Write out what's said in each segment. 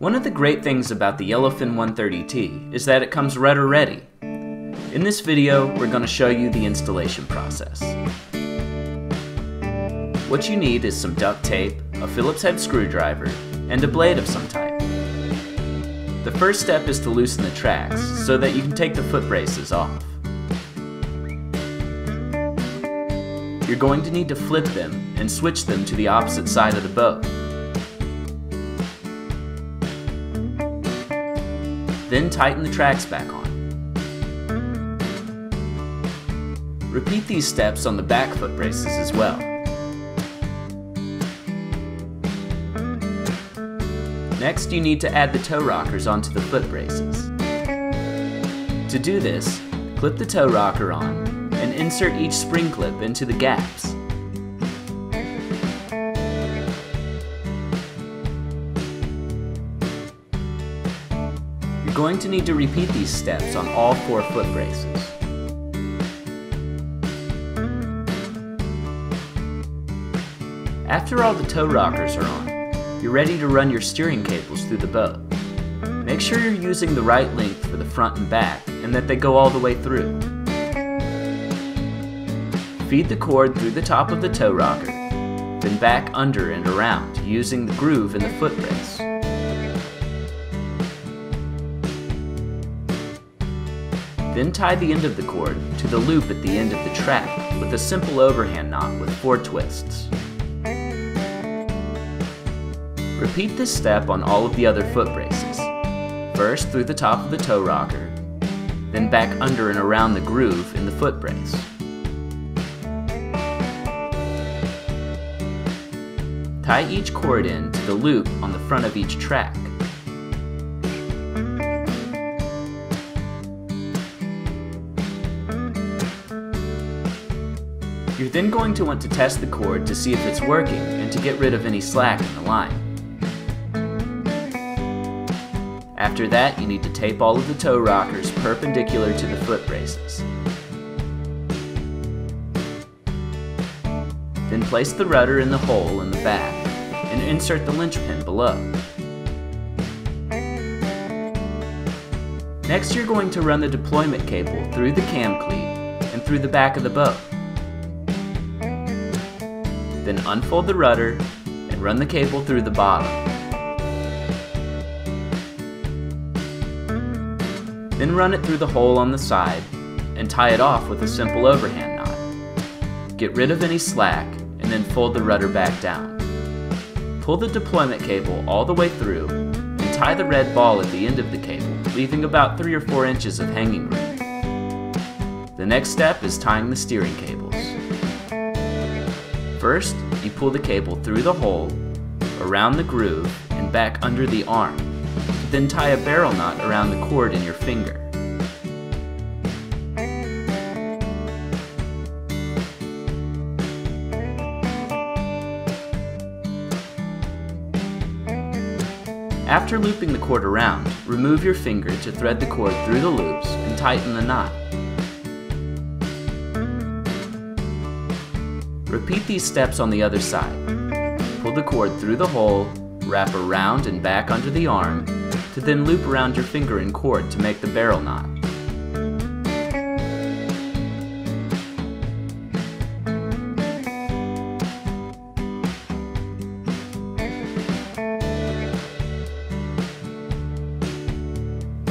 One of the great things about the Yellowfin 130T is that it comes rudder ready. In this video, we're going to show you the installation process. What you need is some duct tape, a Phillips head screwdriver, and a blade of some type. The first step is to loosen the tracks so that you can take the foot braces off. You're going to need to flip them and switch them to the opposite side of the boat. Then tighten the tracks back on. Repeat these steps on the back foot braces as well. Next, you need to add the toe rockers onto the foot braces. To do this, clip the toe rocker on and insert each spring clip into the gaps. You're going to need to repeat these steps on all four foot braces. After all the toe rockers are on, you're ready to run your steering cables through the boat. Make sure you're using the right length for the front and back and that they go all the way through. Feed the cord through the top of the toe rocker, then back under and around using the groove in the foot brace. Then tie the end of the cord to the loop at the end of the track with a simple overhand knot with four twists. Repeat this step on all of the other foot braces. First through the top of the toe rocker, then back under and around the groove in the foot brace. Tie each cord in to the loop on the front of each track. You're then going to want to test the cord to see if it's working and to get rid of any slack in the line. After that, you need to tape all of the toe rockers perpendicular to the foot braces. Then place the rudder in the hole in the back and insert the linchpin below. Next, you're going to run the deployment cable through the cam cleat and through the back of the boat. Then unfold the rudder and run the cable through the bottom. Then run it through the hole on the side and tie it off with a simple overhand knot. Get rid of any slack and then fold the rudder back down. Pull the deployment cable all the way through and tie the red ball at the end of the cable, leaving about 3 or 4 inches of hanging room. The next step is tying the steering cables. First, you pull the cable through the hole, around the groove, and back under the arm. Then tie a barrel knot around the cord in your finger. After looping the cord around, remove your finger to thread the cord through the loops and tighten the knot. Repeat these steps on the other side. Pull the cord through the hole, wrap around and back under the arm, to then loop around your finger and cord to make the barrel knot.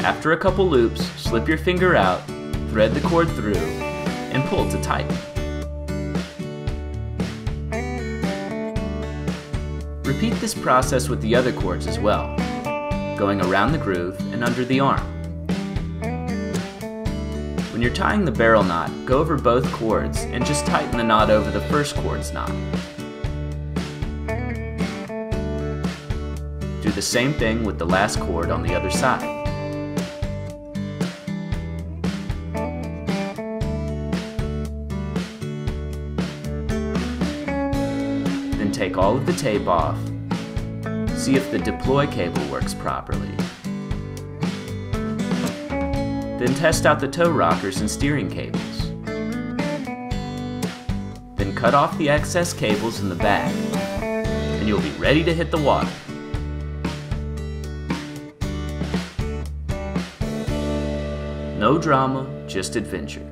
After a couple loops, slip your finger out, thread the cord through, and pull to tighten. Repeat this process with the other cords as well, going around the groove and under the arm. When you're tying the barrel knot, go over both cords and just tighten the knot over the first cord's knot. Do the same thing with the last cord on the other side. take all of the tape off, see if the deploy cable works properly. Then test out the toe rockers and steering cables. Then cut off the excess cables in the back, and you'll be ready to hit the water. No drama, just adventure.